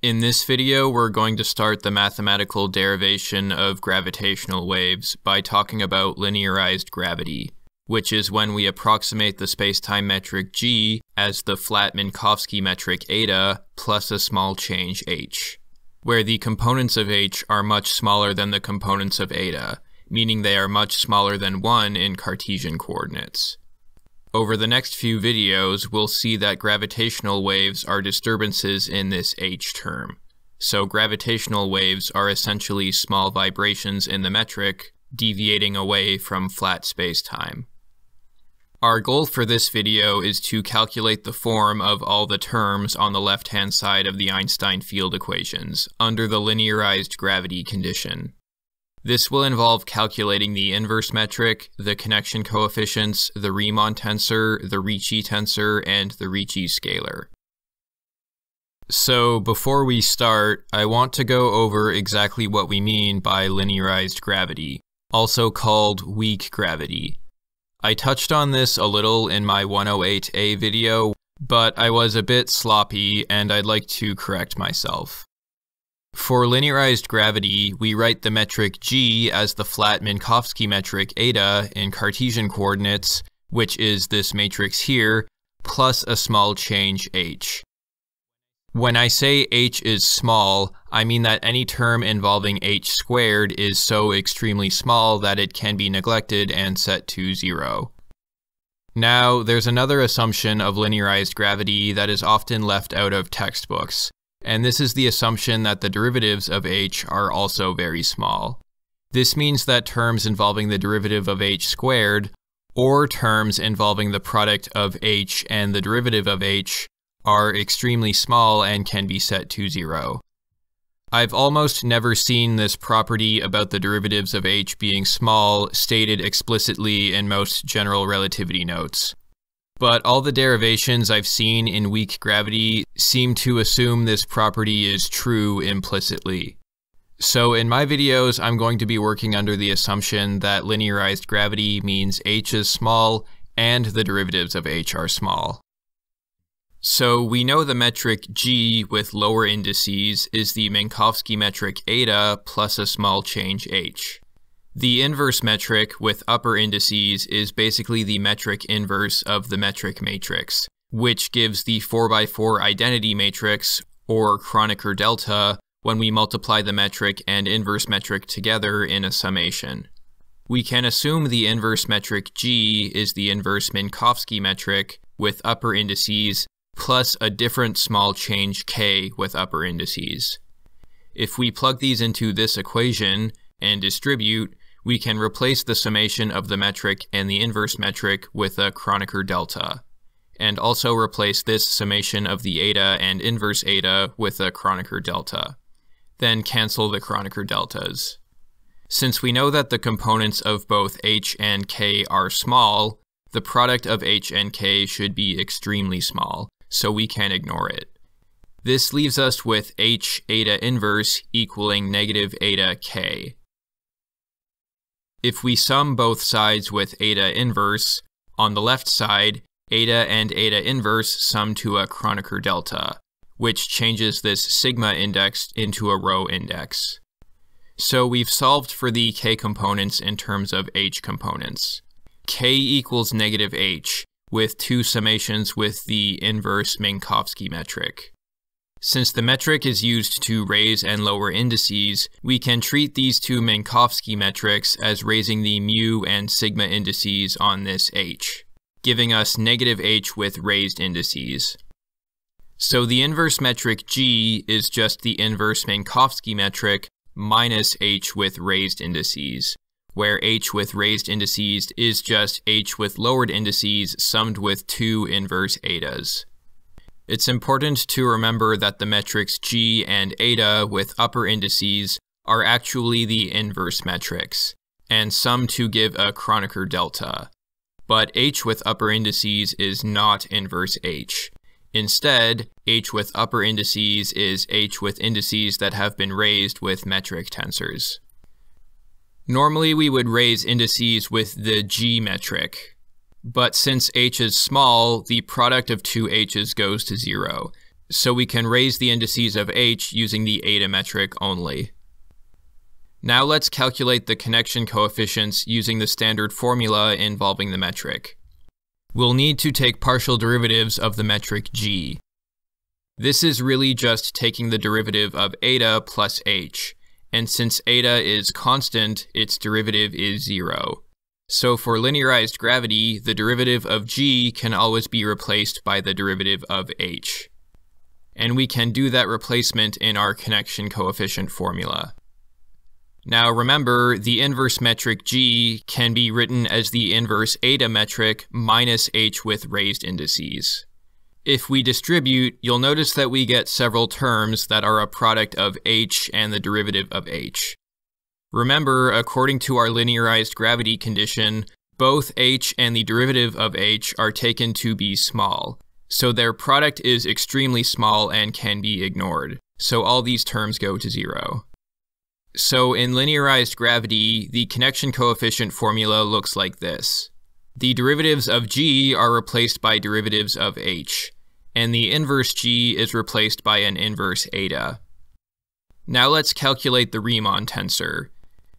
In this video, we're going to start the mathematical derivation of gravitational waves by talking about linearized gravity, which is when we approximate the spacetime metric g as the flat Minkowski metric eta plus a small change h, where the components of h are much smaller than the components of eta, meaning they are much smaller than 1 in Cartesian coordinates. Over the next few videos, we'll see that gravitational waves are disturbances in this h term. So gravitational waves are essentially small vibrations in the metric, deviating away from flat spacetime. Our goal for this video is to calculate the form of all the terms on the left-hand side of the Einstein field equations under the linearized gravity condition. This will involve calculating the inverse metric, the connection coefficients, the Riemann tensor, the Ricci tensor, and the Ricci scalar. So before we start, I want to go over exactly what we mean by linearized gravity, also called weak gravity. I touched on this a little in my 108A video, but I was a bit sloppy and I'd like to correct myself. For linearized gravity, we write the metric g as the flat Minkowski metric eta in Cartesian coordinates, which is this matrix here, plus a small change h. When I say h is small, I mean that any term involving h squared is so extremely small that it can be neglected and set to zero. Now, there's another assumption of linearized gravity that is often left out of textbooks and this is the assumption that the derivatives of h are also very small. This means that terms involving the derivative of h squared, or terms involving the product of h and the derivative of h, are extremely small and can be set to zero. I've almost never seen this property about the derivatives of h being small stated explicitly in most general relativity notes but all the derivations I've seen in weak gravity seem to assume this property is true implicitly. So in my videos, I'm going to be working under the assumption that linearized gravity means h is small and the derivatives of h are small. So we know the metric g with lower indices is the Minkowski metric eta plus a small change h. The inverse metric with upper indices is basically the metric inverse of the metric matrix, which gives the 4x4 identity matrix, or Kronecker delta, when we multiply the metric and inverse metric together in a summation. We can assume the inverse metric g is the inverse Minkowski metric with upper indices plus a different small change k with upper indices. If we plug these into this equation and distribute, we can replace the summation of the metric and the inverse metric with a Kronecker delta, and also replace this summation of the eta and inverse eta with a Kronecker delta. Then cancel the Kronecker deltas. Since we know that the components of both h and k are small, the product of h and k should be extremely small, so we can ignore it. This leaves us with h eta inverse equaling negative eta k, if we sum both sides with eta inverse, on the left side, eta and eta inverse sum to a Kronecker delta, which changes this sigma index into a rho index. So we've solved for the k components in terms of h components. k equals negative h, with two summations with the inverse Minkowski metric. Since the metric is used to raise and lower indices, we can treat these two Minkowski metrics as raising the mu and sigma indices on this h, giving us negative h with raised indices. So the inverse metric g is just the inverse Minkowski metric minus h with raised indices, where h with raised indices is just h with lowered indices summed with two inverse etas. It's important to remember that the metrics g and eta with upper indices are actually the inverse metrics, and sum to give a Kronecker delta. But h with upper indices is not inverse h. Instead, h with upper indices is h with indices that have been raised with metric tensors. Normally we would raise indices with the g metric, but since h is small, the product of two h's goes to zero. so we can raise the indices of h using the eta metric only. Now let's calculate the connection coefficients using the standard formula involving the metric. We'll need to take partial derivatives of the metric g. This is really just taking the derivative of eta plus h, and since eta is constant, its derivative is zero. So for linearized gravity, the derivative of g can always be replaced by the derivative of h. And we can do that replacement in our connection coefficient formula. Now remember, the inverse metric g can be written as the inverse eta metric minus h with raised indices. If we distribute, you'll notice that we get several terms that are a product of h and the derivative of h. Remember, according to our linearized gravity condition, both h and the derivative of h are taken to be small, so their product is extremely small and can be ignored, so all these terms go to zero. So in linearized gravity, the connection coefficient formula looks like this. The derivatives of g are replaced by derivatives of h, and the inverse g is replaced by an inverse eta. Now let's calculate the Riemann tensor.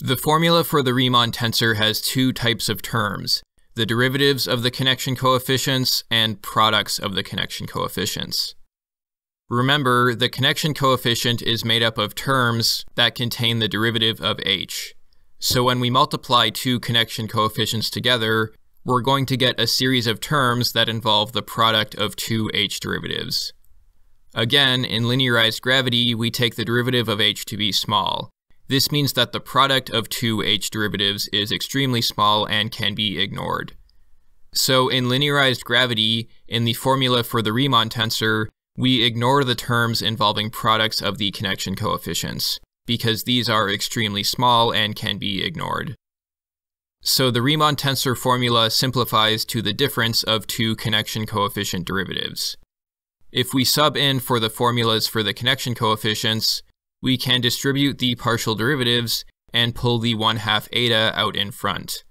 The formula for the Riemann tensor has two types of terms, the derivatives of the connection coefficients and products of the connection coefficients. Remember, the connection coefficient is made up of terms that contain the derivative of h. So when we multiply two connection coefficients together, we're going to get a series of terms that involve the product of two h derivatives. Again, in linearized gravity, we take the derivative of h to be small. This means that the product of two h derivatives is extremely small and can be ignored. So in linearized gravity, in the formula for the Riemann tensor, we ignore the terms involving products of the connection coefficients, because these are extremely small and can be ignored. So the Riemann tensor formula simplifies to the difference of two connection coefficient derivatives. If we sub in for the formulas for the connection coefficients, we can distribute the partial derivatives and pull the 1 half eta out in front,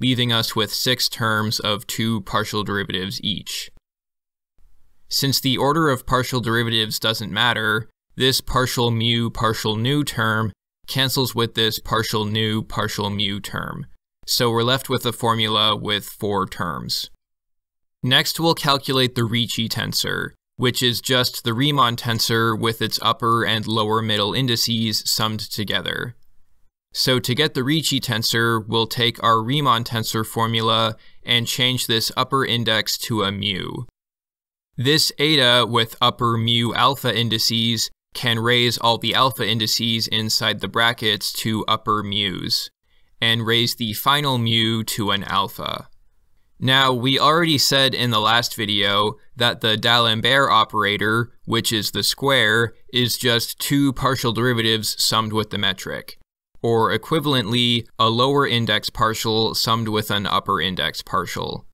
leaving us with six terms of two partial derivatives each. Since the order of partial derivatives doesn't matter, this partial mu partial nu term cancels with this partial nu partial mu term. So we're left with a formula with four terms. Next, we'll calculate the Ricci tensor, which is just the Riemann tensor with its upper and lower middle indices summed together. So to get the Ricci tensor, we'll take our Riemann tensor formula and change this upper index to a mu. This eta with upper mu alpha indices can raise all the alpha indices inside the brackets to upper mu's, and raise the final mu to an alpha. Now, we already said in the last video that the D'Alembert operator, which is the square, is just two partial derivatives summed with the metric, or equivalently, a lower index partial summed with an upper index partial.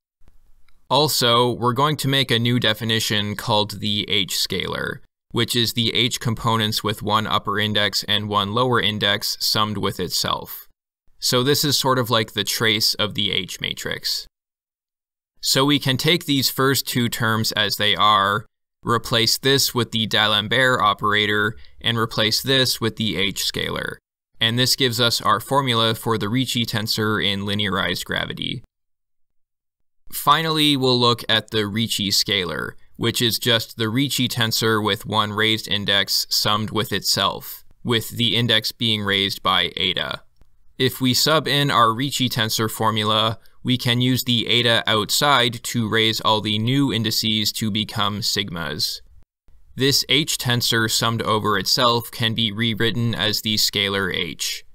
Also, we're going to make a new definition called the h-scalar, which is the h components with one upper index and one lower index summed with itself. So this is sort of like the trace of the h matrix. So we can take these first two terms as they are, replace this with the D'Alembert operator, and replace this with the h-scalar. And this gives us our formula for the Ricci tensor in linearized gravity. Finally, we'll look at the Ricci scalar, which is just the Ricci tensor with one raised index summed with itself, with the index being raised by eta. If we sub in our Ricci tensor formula, we can use the eta outside to raise all the nu indices to become sigmas. This H tensor summed over itself can be rewritten as the scalar H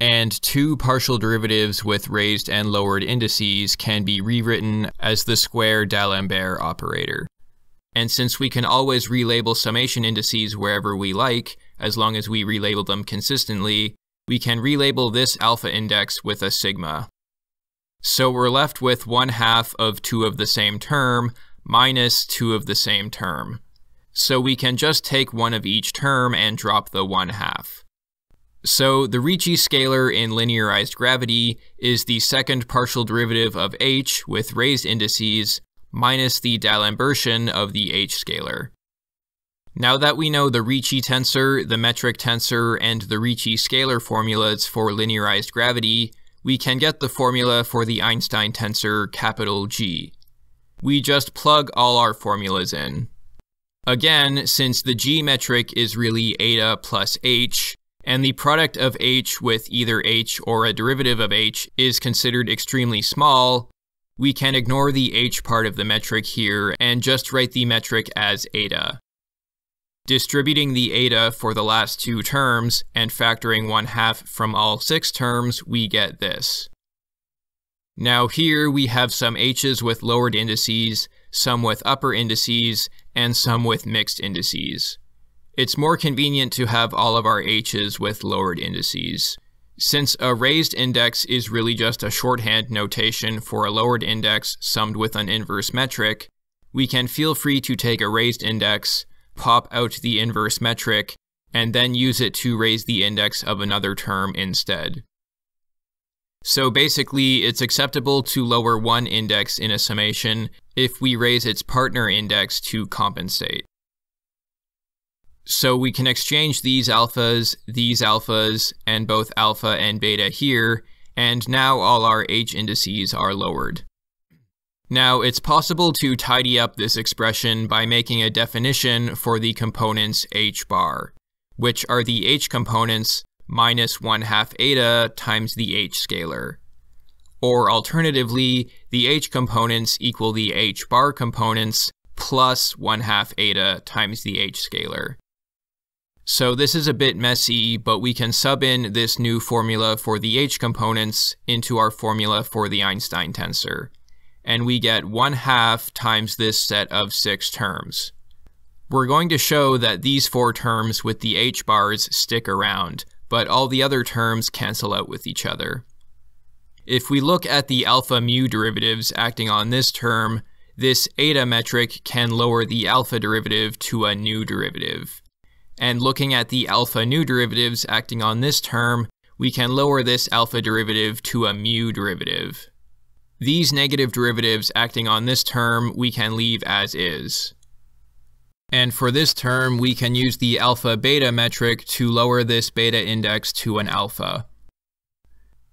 and two partial derivatives with raised and lowered indices can be rewritten as the square D'Alembert operator. And since we can always relabel summation indices wherever we like, as long as we relabel them consistently, we can relabel this alpha index with a sigma. So we're left with 1 half of 2 of the same term minus 2 of the same term. So we can just take one of each term and drop the 1 half. So the Ricci scalar in linearized gravity is the second partial derivative of h with raised indices minus the D'Alembertian of the h scalar. Now that we know the Ricci tensor, the metric tensor, and the Ricci scalar formulas for linearized gravity, we can get the formula for the Einstein tensor capital G. We just plug all our formulas in. Again, since the G metric is really eta plus h, and the product of h with either h or a derivative of h is considered extremely small, we can ignore the h part of the metric here and just write the metric as eta. Distributing the eta for the last two terms and factoring 1 half from all six terms, we get this. Now here we have some h's with lowered indices, some with upper indices, and some with mixed indices. It's more convenient to have all of our h's with lowered indices. Since a raised index is really just a shorthand notation for a lowered index summed with an inverse metric, we can feel free to take a raised index, pop out the inverse metric, and then use it to raise the index of another term instead. So basically, it's acceptable to lower one index in a summation if we raise its partner index to compensate. So we can exchange these alphas, these alphas, and both alpha and beta here, and now all our h indices are lowered. Now, it's possible to tidy up this expression by making a definition for the components h bar, which are the h components minus 1 half eta times the h scalar. Or alternatively, the h components equal the h bar components plus 1 half eta times the h scalar. So this is a bit messy, but we can sub in this new formula for the h components into our formula for the Einstein tensor and we get 1 half times this set of six terms. We're going to show that these four terms with the h bars stick around, but all the other terms cancel out with each other. If we look at the alpha mu derivatives acting on this term, this eta metric can lower the alpha derivative to a nu derivative. And looking at the alpha nu derivatives acting on this term, we can lower this alpha derivative to a mu derivative. These negative derivatives acting on this term we can leave as is. And for this term, we can use the alpha beta metric to lower this beta index to an alpha.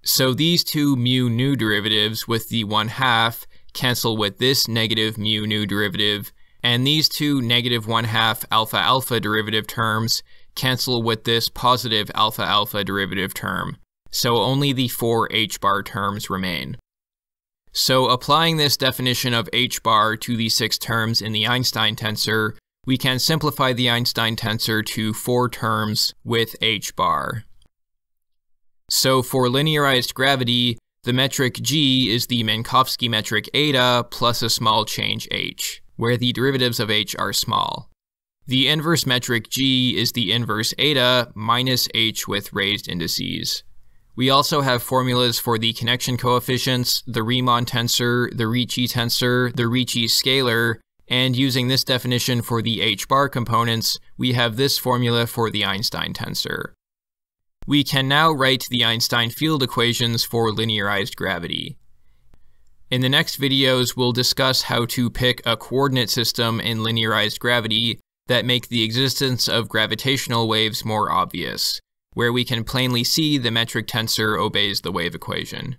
So these two mu nu derivatives with the 1 half cancel with this negative mu nu derivative, and these two negative 1 half alpha alpha derivative terms cancel with this positive alpha alpha derivative term. So only the four h bar terms remain. So applying this definition of h bar to the six terms in the Einstein tensor, we can simplify the Einstein tensor to four terms with h bar. So for linearized gravity, the metric g is the Minkowski metric eta plus a small change h, where the derivatives of h are small. The inverse metric g is the inverse eta minus h with raised indices. We also have formulas for the connection coefficients, the Riemann tensor, the Ricci tensor, the Ricci scalar, and using this definition for the h-bar components, we have this formula for the Einstein tensor. We can now write the Einstein field equations for linearized gravity. In the next videos, we'll discuss how to pick a coordinate system in linearized gravity that make the existence of gravitational waves more obvious where we can plainly see the metric tensor obeys the wave equation.